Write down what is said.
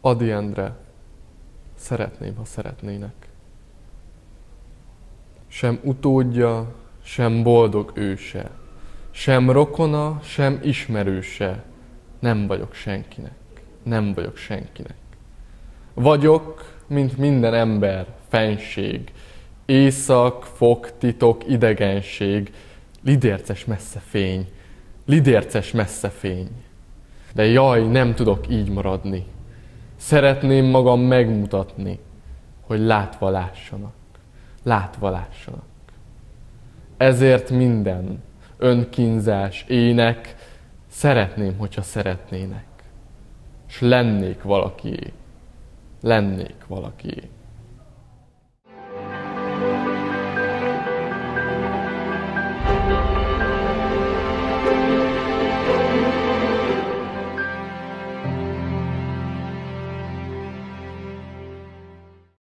Adi Endre, szeretném, ha szeretnének. Sem utódja, sem boldog őse, sem rokona, sem ismerőse, nem vagyok senkinek, nem vagyok senkinek. Vagyok, mint minden ember, fenség, éjszak, fog, titok, idegenség, lidérces messze fény, lidérces messze fény. De jaj, nem tudok így maradni. Szeretném magam megmutatni, hogy látva lássanak, látva lássanak. Ezért minden önkínzás, ének, szeretném, hogyha szeretnének. És lennék valakié, lennék valakié.